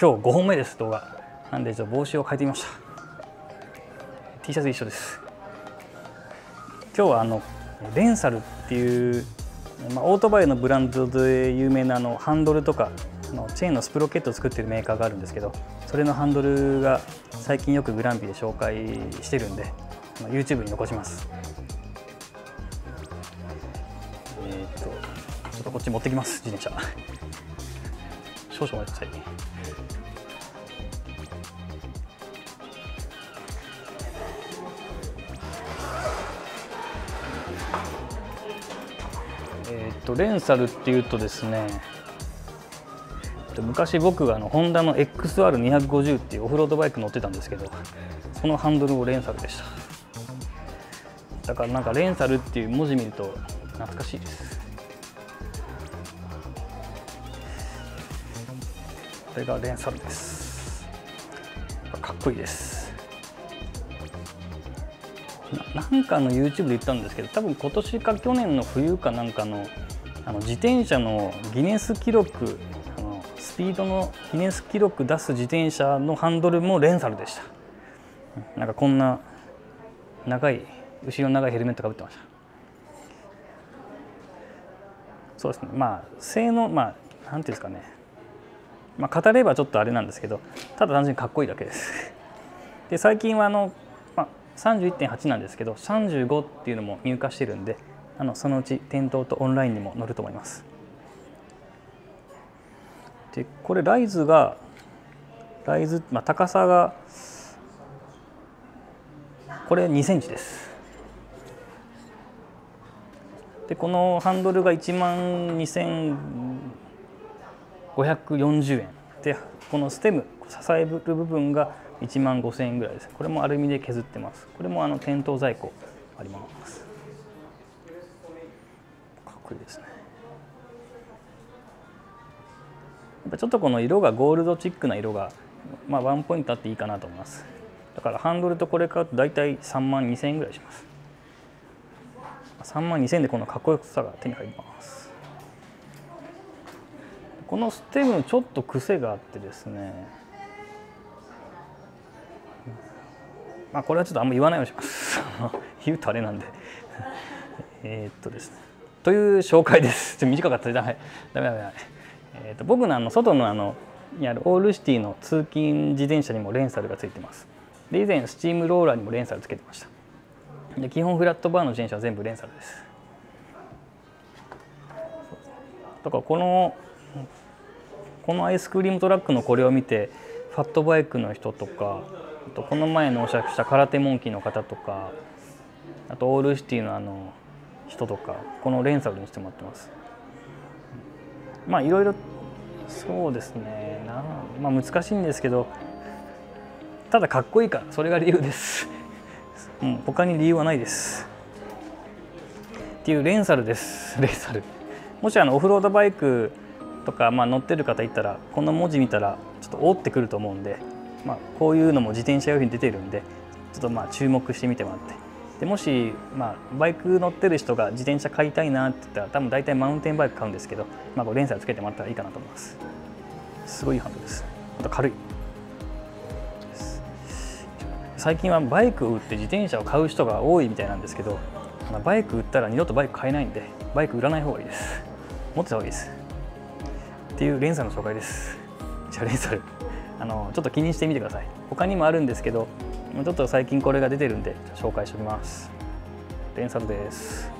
今日5本目です動画。なんでちょっと帽子を変えてみました。T シャツ一緒です。今日はあのレンサルっていう、まあ、オートバイのブランドで有名なあのハンドルとかのチェーンのスプロケットを作ってるメーカーがあるんですけどそれのハンドルが最近よくグランピで紹介してるんで YouTube に残します。えっ、とちょっとこっち持ってきます自転車。少々お待ちくださいえっ、とレンサルっていうとですね昔僕があのホンダの XR250 っていうオフロードバイク乗ってたんですけどそのハンドルをレンサルでした。だからなんかレンサルっていう文字見ると懐かしいです。れがレンサルです。かっこいいです。なんかの YouTube で言ったんですけど多分今年か去年の冬かなんかのあの自転車のギネス記録あのスピードのギネス記録出す自転車のハンドルもレンサルでした。なんかこんな長い後ろ長いヘルメットかぶってました。そうですね。まあ性能まあなんていうんですかね。まあ語ればちょっとあれなんですけどただ単純にかっこいいだけです。で最近はあの、まあ、31.8なんですけど35っていうのも入荷してるんであのそのうち店頭とオンラインにも載ると思います。でこれライズがライズ、まあ、高さがこれ2センチです。でこのハンドルが1万2500 540円。でこのステム支える部分が1万5000円ぐらいです。これもアルミで削ってます。これもあの店頭在庫あります。かっこいいですね。やっぱちょっとこの色がゴールドチックな色がまあワンポイントあっていいかなと思います。だからハンドルとこれ買うと大体3万2000円ぐらいします。3万2000円でこのかっこよさが手に入ります。このステムちょっと癖があってですね。まあこれはちょっとあんま言わないようにします。言うとあれなんで。えっとですね。という紹介です。ちょ短かったダメダメダメダメ、えー、と僕のあの外のあのにあるオールシティの通勤自転車にもレンサルがついてます。で以前スチームローラーにもレンサルつけてました。で基本フラットバーの自転車は全部レンサルです。だからこのこのアイスクリームトラックのこれを見てファットバイクの人とかあとこの前納車した空手モンキーの方とかあとオールシティのあの人とかこのレンサルにしてもらってます。まあいろいろそうですね。な、まあ、難しいんですけどただかっこいいからそれが理由です。うん、他に理由はないです。っていうレンサルです。レンサルもしあのオフロードバイクとか、まあ、乗ってる方いたらこの文字見たらちょっとおってくると思うんで、まあ、こういうのも自転車用品出てるんでちょっとまあ注目してみてもらって。でもし、まあ、バイク乗ってる人が自転車買いたいなって言ったら多分大体マウンテンバイク買うんですけど、まあ、こレンサルつけてもらったらいいかなと思います。すごいハンドです。あと軽い。最近はバイクを売って自転車を買う人が多いみたいなんですけどバイク売ったら二度とバイク買えないんでバイク売らない方がいいです。持ってた方がいいです。っていうレンサの紹介です。じゃあレンサルあのちょっと気にしてみてください。他にもあるんですけどちょっと最近これが出てるんで紹介しておきます。レンサルです。